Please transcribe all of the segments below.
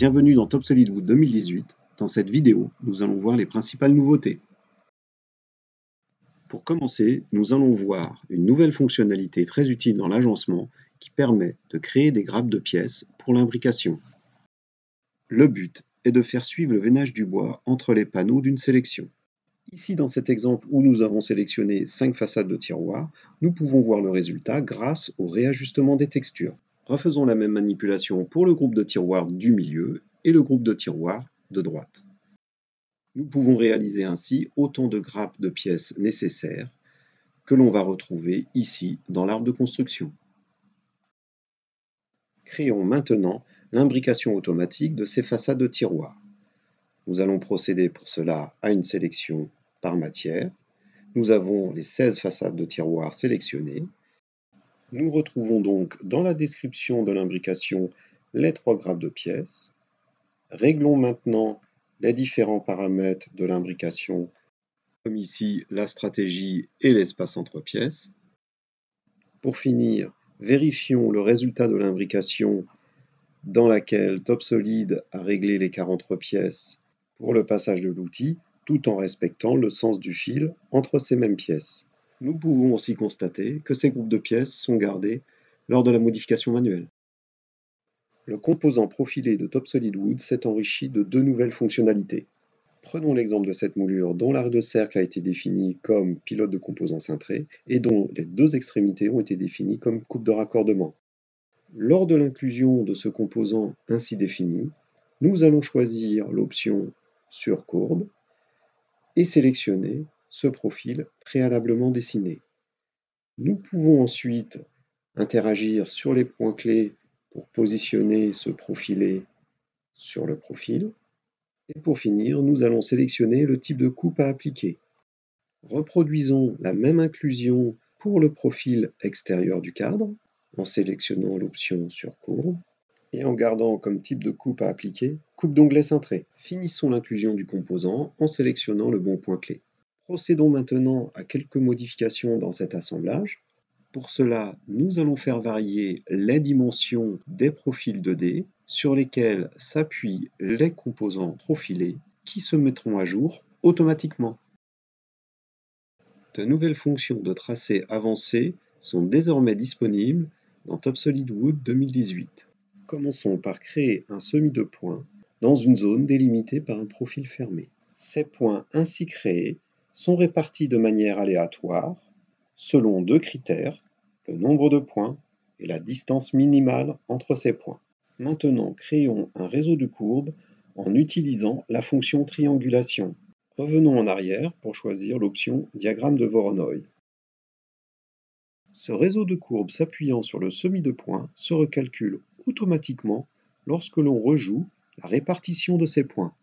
Bienvenue dans Top Wood 2018. Dans cette vidéo, nous allons voir les principales nouveautés. Pour commencer, nous allons voir une nouvelle fonctionnalité très utile dans l'agencement qui permet de créer des grappes de pièces pour l'imbrication. Le but est de faire suivre le veinage du bois entre les panneaux d'une sélection. Ici, dans cet exemple où nous avons sélectionné 5 façades de tiroirs, nous pouvons voir le résultat grâce au réajustement des textures. Refaisons la même manipulation pour le groupe de tiroirs du milieu et le groupe de tiroirs de droite. Nous pouvons réaliser ainsi autant de grappes de pièces nécessaires que l'on va retrouver ici dans l'arbre de construction. Créons maintenant l'imbrication automatique de ces façades de tiroirs. Nous allons procéder pour cela à une sélection par matière. Nous avons les 16 façades de tiroirs sélectionnées nous retrouvons donc dans la description de l'imbrication les trois grappes de pièces. Réglons maintenant les différents paramètres de l'imbrication, comme ici la stratégie et l'espace entre pièces. Pour finir, vérifions le résultat de l'imbrication dans laquelle TopSolid a réglé l'écart entre pièces pour le passage de l'outil, tout en respectant le sens du fil entre ces mêmes pièces. Nous pouvons aussi constater que ces groupes de pièces sont gardés lors de la modification manuelle. Le composant profilé de Top Solid Wood s'est enrichi de deux nouvelles fonctionnalités. Prenons l'exemple de cette moulure dont l'arc de cercle a été défini comme pilote de composants cintré et dont les deux extrémités ont été définies comme coupe de raccordement. Lors de l'inclusion de ce composant ainsi défini, nous allons choisir l'option sur courbe et sélectionner ce profil préalablement dessiné. Nous pouvons ensuite interagir sur les points clés pour positionner ce profilé sur le profil. Et pour finir, nous allons sélectionner le type de coupe à appliquer. Reproduisons la même inclusion pour le profil extérieur du cadre en sélectionnant l'option sur courbe et en gardant comme type de coupe à appliquer coupe d'onglet cintré. Finissons l'inclusion du composant en sélectionnant le bon point clé. Procédons maintenant à quelques modifications dans cet assemblage. Pour cela, nous allons faire varier les dimensions des profils 2D sur lesquels s'appuient les composants profilés qui se mettront à jour automatiquement. De nouvelles fonctions de tracé avancé sont désormais disponibles dans Top Solid Wood 2018. Commençons par créer un semis de points dans une zone délimitée par un profil fermé. Ces points ainsi créés sont répartis de manière aléatoire selon deux critères, le nombre de points et la distance minimale entre ces points. Maintenant, créons un réseau de courbes en utilisant la fonction triangulation. Revenons en arrière pour choisir l'option diagramme de Voronoi. Ce réseau de courbes s'appuyant sur le semis de points se recalcule automatiquement lorsque l'on rejoue la répartition de ces points.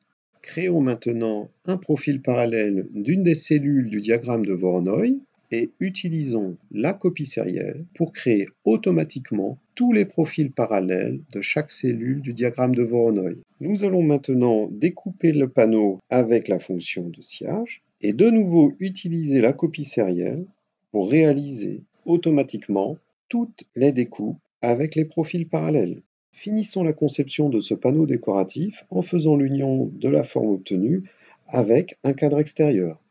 Créons maintenant un profil parallèle d'une des cellules du diagramme de Voronoi et utilisons la copie sérielle pour créer automatiquement tous les profils parallèles de chaque cellule du diagramme de Voronoi. Nous allons maintenant découper le panneau avec la fonction de sciage et de nouveau utiliser la copie sérielle pour réaliser automatiquement toutes les découpes avec les profils parallèles. Finissons la conception de ce panneau décoratif en faisant l'union de la forme obtenue avec un cadre extérieur.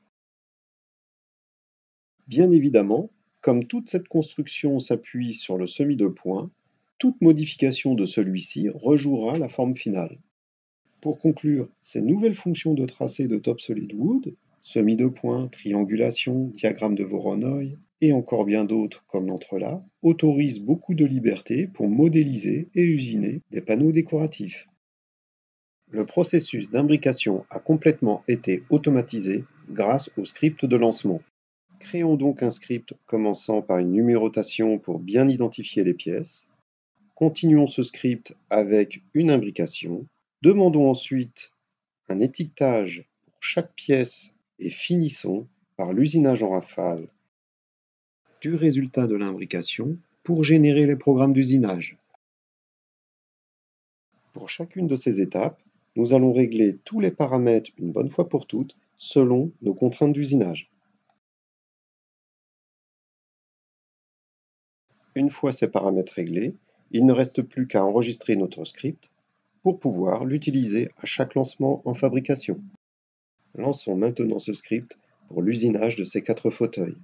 Bien évidemment, comme toute cette construction s'appuie sur le semis de points, toute modification de celui-ci rejouera la forme finale. Pour conclure, ces nouvelles fonctions de tracé de Top Solid Wood, semis de points, triangulation, diagramme de Voronoi, et encore bien d'autres comme l'entrelac, autorisent beaucoup de liberté pour modéliser et usiner des panneaux décoratifs. Le processus d'imbrication a complètement été automatisé grâce au script de lancement. Créons donc un script commençant par une numérotation pour bien identifier les pièces. Continuons ce script avec une imbrication. Demandons ensuite un étiquetage pour chaque pièce et finissons par l'usinage en rafale du résultat de l'imbrication pour générer les programmes d'usinage. Pour chacune de ces étapes, nous allons régler tous les paramètres une bonne fois pour toutes selon nos contraintes d'usinage. Une fois ces paramètres réglés, il ne reste plus qu'à enregistrer notre script pour pouvoir l'utiliser à chaque lancement en fabrication. Lançons maintenant ce script pour l'usinage de ces quatre fauteuils.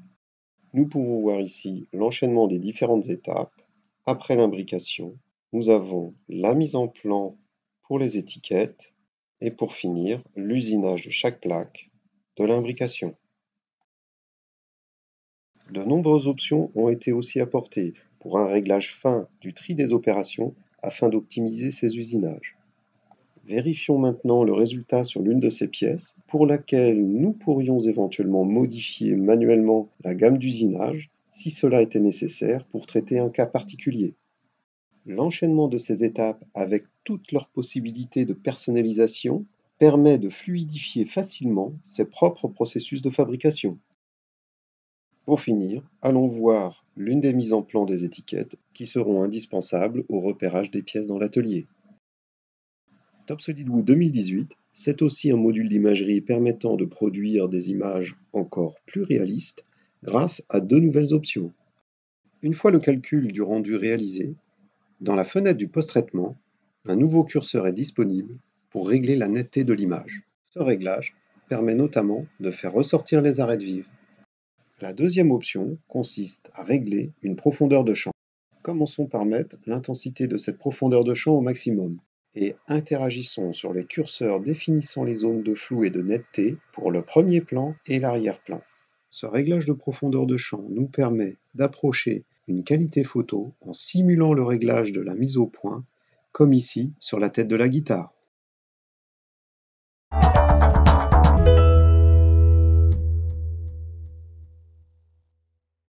Nous pouvons voir ici l'enchaînement des différentes étapes. Après l'imbrication, nous avons la mise en plan pour les étiquettes et pour finir, l'usinage de chaque plaque de l'imbrication. De nombreuses options ont été aussi apportées pour un réglage fin du tri des opérations afin d'optimiser ces usinages. Vérifions maintenant le résultat sur l'une de ces pièces, pour laquelle nous pourrions éventuellement modifier manuellement la gamme d'usinage si cela était nécessaire pour traiter un cas particulier. L'enchaînement de ces étapes avec toutes leurs possibilités de personnalisation permet de fluidifier facilement ses propres processus de fabrication. Pour finir, allons voir l'une des mises en plan des étiquettes qui seront indispensables au repérage des pièces dans l'atelier. TopSolidWoo 2018, c'est aussi un module d'imagerie permettant de produire des images encore plus réalistes grâce à deux nouvelles options. Une fois le calcul du rendu réalisé, dans la fenêtre du post-traitement, un nouveau curseur est disponible pour régler la netteté de l'image. Ce réglage permet notamment de faire ressortir les arêtes vives. La deuxième option consiste à régler une profondeur de champ. Commençons par mettre l'intensité de cette profondeur de champ au maximum et interagissons sur les curseurs définissant les zones de flou et de netteté pour le premier plan et l'arrière-plan. Ce réglage de profondeur de champ nous permet d'approcher une qualité photo en simulant le réglage de la mise au point, comme ici sur la tête de la guitare.